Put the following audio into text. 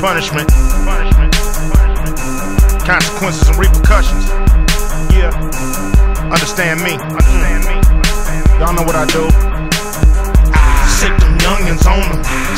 punishment, punishment, consequences and repercussions. Yeah, understand me, understand me. Y'all know what I do. Sick them youngins on them.